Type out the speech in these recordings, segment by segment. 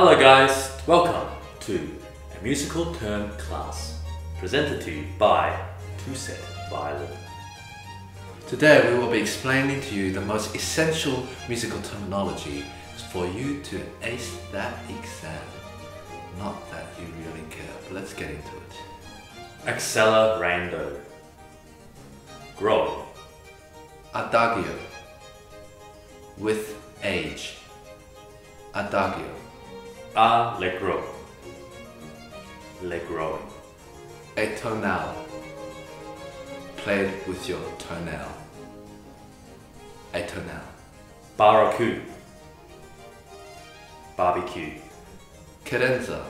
Hello guys, welcome to a musical term class presented to you by TwoSet Violin. Today we will be explaining to you the most essential musical terminology for you to ace that exam. Not that you really care, but let's get into it. Accelerando Growing Adagio with age. Adagio. Allegro Allegro A tonal. Played with your toenail. A tonal. Baraku Barbecue Cadenza.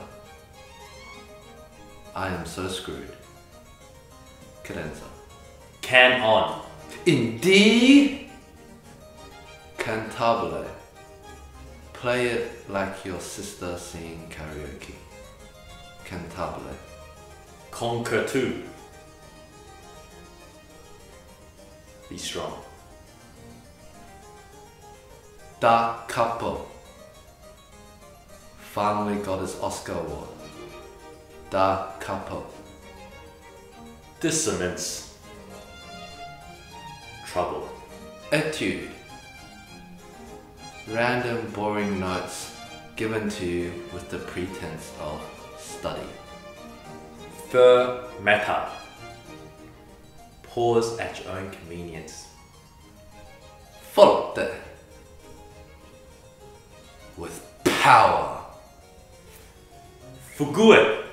I am so screwed. Cadenza. Canon In D. Cantabile. Play it like your sister singing karaoke. Cantabile. Concerto Be strong Da capo. Finally got his Oscar award. Da capo. Dissonance Trouble Etude. Random boring notes given to you with the pretense of study. Fermata Pause at your own convenience Forte. With power. Fugue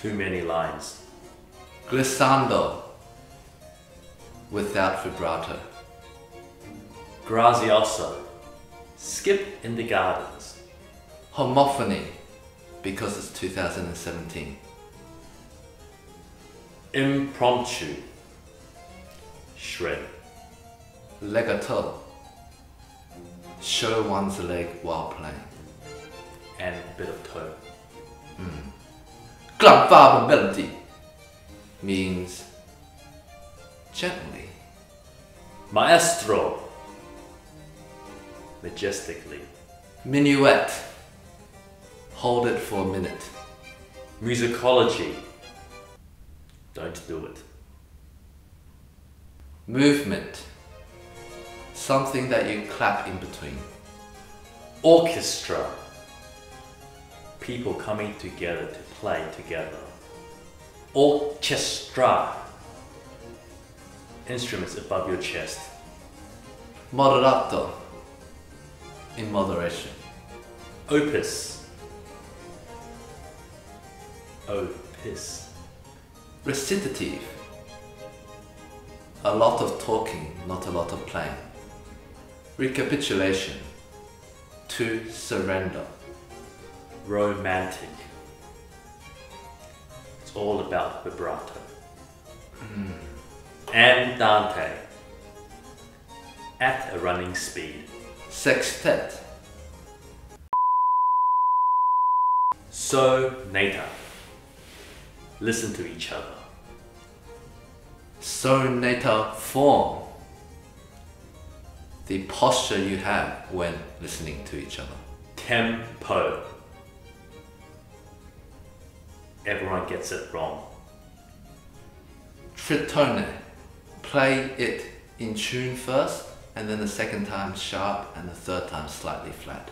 Too many lines Glissando. Without vibrato. Grazioso Skip in the gardens Homophony. Because it's 2017. Impromptu Shred Legato. Show one's leg while playing. and a bit of toe hmm. Klangfarbenmelodie means gently. Maestoso Majestically Minuet. Hold it for a minute. Musicology Don't do it Movement. Something that you clap in between. Orchestra People coming together to play together Orchestra Instruments above your chest Moderato. In moderation. Opus Opus Recitative. A lot of talking, not a lot of playing. Recapitulation. To surrender. Romantic It's all about vibrato hmm. Andante At a running speed Sextet. Sonata Listen to each other So, Sonata form. The posture you have when listening to each other. Tempo Everyone gets it wrong Tritone. Play it in tune first, and then the second time sharp, and the third time slightly flat.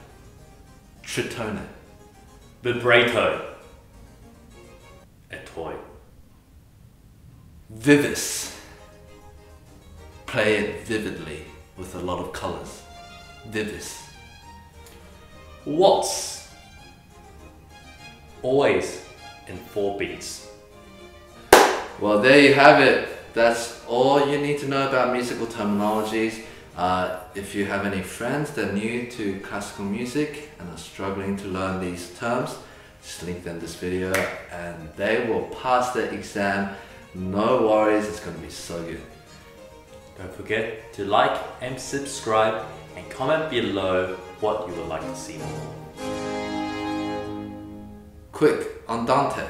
Tritone. Vibrato A toy Vivis. Play it vividly with a lot of colors. Vivis. Waltz Always in four beats Well, there you have it. That's all you need to know about musical terminologies. Uh, if you have any friends that are new to classical music and are struggling to learn these terms, just link them this video and they will pass the exam. No worries, it's going to be so good. Don't forget to like and subscribe and comment below what you would like to see more. Quick, andante.